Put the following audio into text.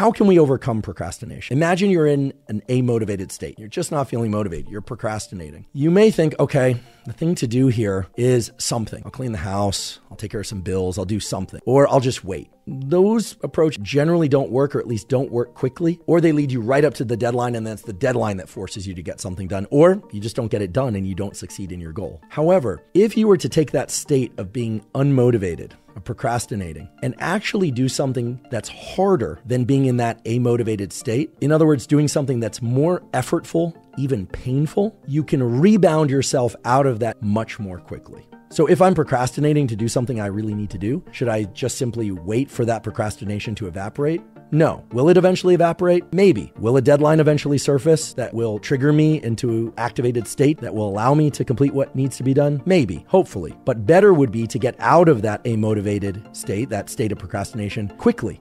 how can we overcome procrastination? Imagine you're in an amotivated state. You're just not feeling motivated. You're procrastinating. You may think, okay, the thing to do here is something. I'll clean the house, I'll take care of some bills, I'll do something, or I'll just wait. Those approach generally don't work or at least don't work quickly, or they lead you right up to the deadline and that's the deadline that forces you to get something done, or you just don't get it done and you don't succeed in your goal. However, if you were to take that state of being unmotivated, of procrastinating, and actually do something that's harder than being in that amotivated state, in other words, doing something that's more effortful, even painful, you can rebound yourself out of that much more quickly. So if I'm procrastinating to do something I really need to do, should I just simply wait for that procrastination to evaporate? No. Will it eventually evaporate? Maybe. Will a deadline eventually surface that will trigger me into activated state that will allow me to complete what needs to be done? Maybe. Hopefully. But better would be to get out of that amotivated state, that state of procrastination quickly